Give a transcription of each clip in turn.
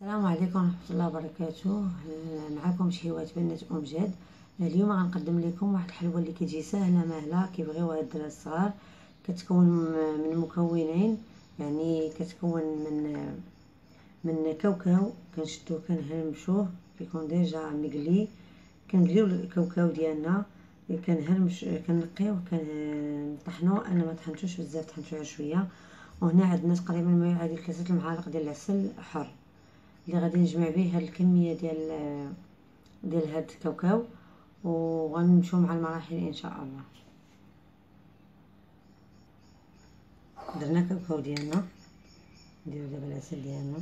السلام عليكم ورحمة الله وبركاته. معكم شهيوات بنات أم جاد. اليوم غنقدم لكم واحد الحلوى اللي كتجي ساهلة ماهلة كيبغيوها الدراري الصغار كتكون من مكونين يعني كتكون من من كاوكاو. كنشدوه كنهرمشوه كيكون déjà مقلي. كنقليو الكاوكاو ديالنا. كنهرمش كننقيوه كنطحنوه. أنا ما طحنتوش بزاف طحنتو شوية. وهنا عندنا تقريبا ما يعادل ثلاثة المعالق ديال العسل حر. اللي غادي نجمع به هاد الكمية ديال ديال هاد الكاوكاو وغنمشيو مع المراحل إن شاء الله. درنا كاوكاو ديالنا. نديرو دابا العسل ديالنا.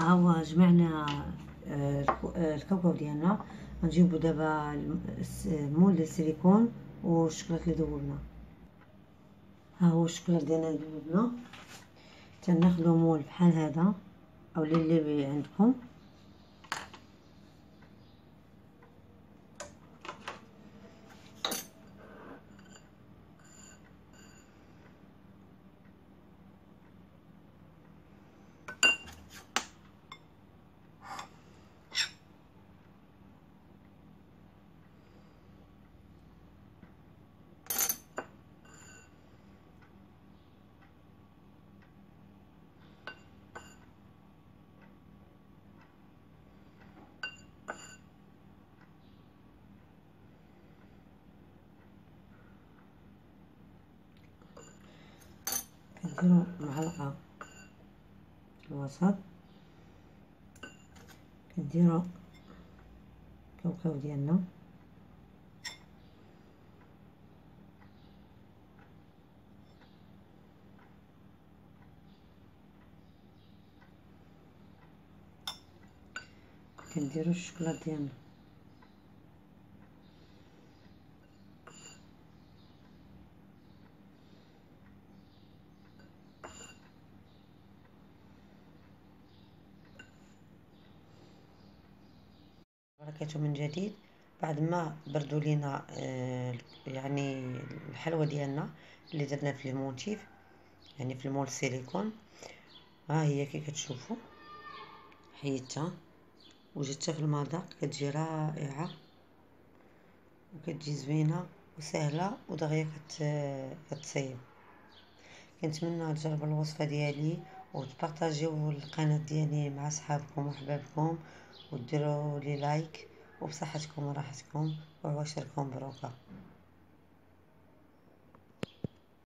هو جمعنا آه، آه، الكاوكاو ديالنا. غنجيبو دابا مول السيليكون والشكلاط اللي ذوبنا. ها هو الشكلاط ديالنا اللي ذوبنا. تناخدو مول بحال هذا أو اللي عندكم. كنديرو معلقة الوسط. كنديرو الكاوكاو ديالنا. كنديرو الشكلاط ديالنا. بركاته من جديد بعد ما بردوا لينا آه، يعني الحلوى ديالنا اللي درنا في المونتيف يعني في المول سيليكون. ها هي كي كتشوفوا حيدتها وجدتها في المذاق كتجي رائعة وكتجي زوينة وسهلة ودغيا كتصيب. كنتمنى تجربوا الوصفة ديالي. وتبارطاجيو القناة ديالي مع صحابكم وحبابكم وديروا لي لايك وبصحتكم وراحتكم وعواشركم بروكه